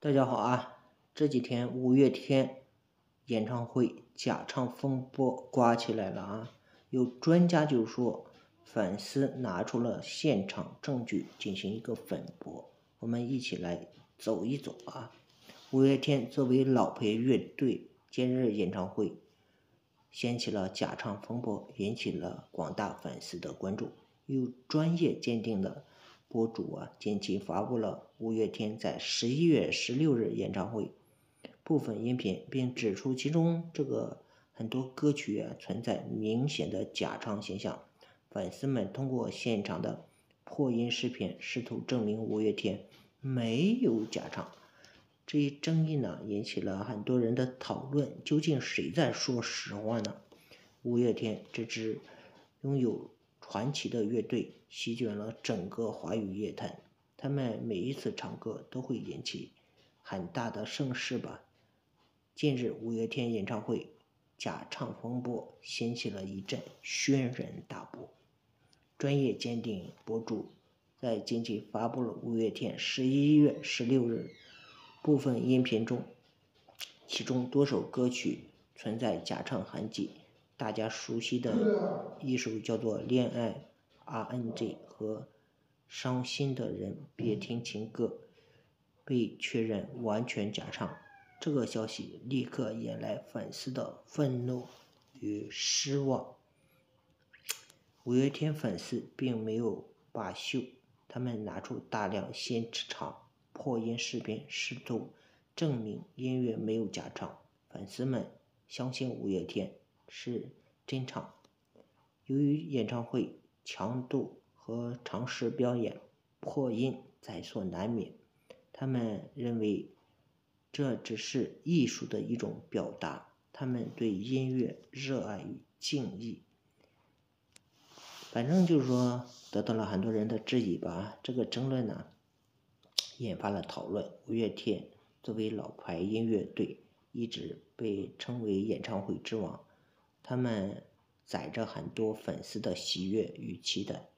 大家好啊！这几天五月天演唱会假唱风波刮起来了啊！有专家就说，粉丝拿出了现场证据进行一个反驳。我们一起来走一走啊！五月天作为老牌乐队，今日演唱会掀起了假唱风波，引起了广大粉丝的关注。有专业鉴定的。博主啊，近期发布了五月天在十一月十六日演唱会部分音频，并指出其中这个很多歌曲啊存在明显的假唱现象。粉丝们通过现场的破音视频，试图证明五月天没有假唱。这一争议呢，引起了很多人的讨论：究竟谁在说实话呢？五月天这支拥有。传奇的乐队席卷了整个华语乐坛，他们每一次唱歌都会引起很大的盛世吧。近日五月天演唱会假唱风波掀起了一阵轩然大波。专业鉴定博主在近期发布了五月天十一月十六日部分音频中，其中多首歌曲存在假唱痕迹。大家熟悉的一首叫做《恋爱 RNG》和《伤心的人别听情歌》被确认完全假唱，这个消息立刻引来粉丝的愤怒与失望。五月天粉丝并没有罢休，他们拿出大量现场破音视频，试图证明音乐没有假唱。粉丝们相信五月天。是真唱。由于演唱会强度和长时表演，破音在所难免。他们认为这只是艺术的一种表达，他们对音乐热爱与敬意。反正就是说，得到了很多人的质疑吧。这个争论呢，引发了讨论。五月天作为老牌音乐队，一直被称为演唱会之王。他们载着很多粉丝的喜悦与期待，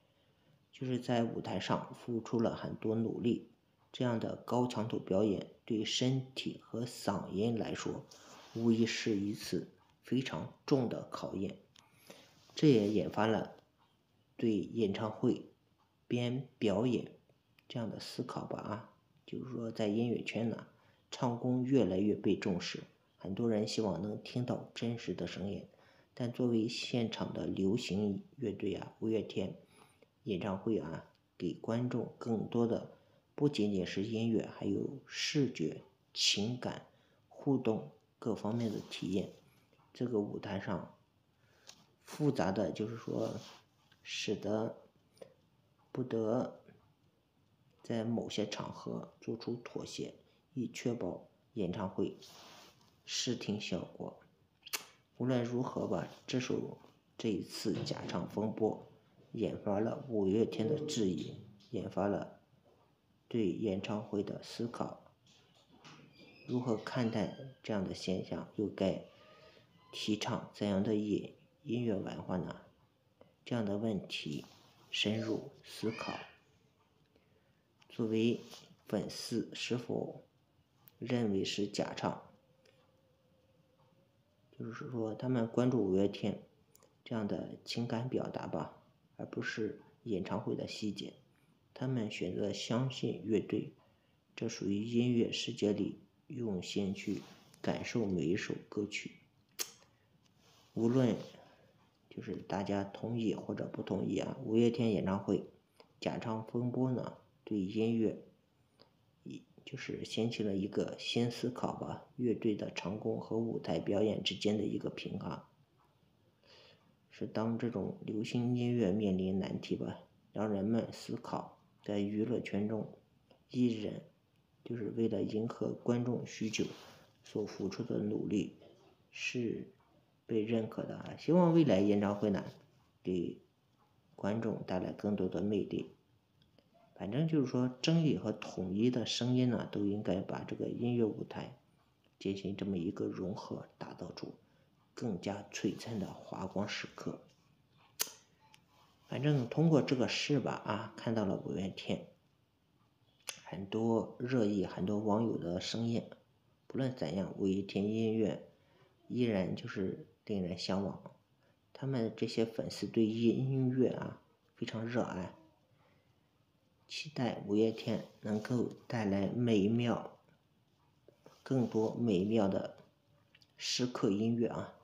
就是在舞台上付出了很多努力。这样的高强度表演对身体和嗓音来说，无疑是一次非常重的考验。这也引发了对演唱会边表演这样的思考吧啊，就是说在音乐圈呢，唱功越来越被重视，很多人希望能听到真实的声音。但作为现场的流行乐队啊，五月天演唱会啊，给观众更多的不仅仅是音乐，还有视觉、情感、互动各方面的体验。这个舞台上复杂的就是说，使得不得在某些场合做出妥协，以确保演唱会视听效果。无论如何吧，这首这一次假唱风波，引发了五月天的质疑，引发了对演唱会的思考。如何看待这样的现象？又该提倡怎样的音音乐文化呢？这样的问题深入思考。作为粉丝，是否认为是假唱？就是说，他们关注五月天这样的情感表达吧，而不是演唱会的细节。他们选择相信乐队，这属于音乐世界里用心去感受每一首歌曲。无论就是大家同意或者不同意啊，五月天演唱会假唱风波呢，对音乐。就是掀起了一个新思考吧，乐队的成功和舞台表演之间的一个平衡，是当这种流行音乐面临难题吧，让人们思考，在娱乐圈中，艺人就是为了迎合观众需求所付出的努力是被认可的啊！希望未来演唱会呢，给观众带来更多的魅力。反正就是说，争议和统一的声音呢，都应该把这个音乐舞台进行这么一个融合，打造出更加璀璨的华光时刻。反正通过这个事吧，啊，看到了五月天很多热议，很多网友的声音。不论怎样，五月天音乐依然就是令人向往。他们这些粉丝对音乐啊非常热爱，期待五月天能够带来美妙、更多美妙的时刻音乐啊。